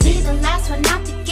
Be the last one not to.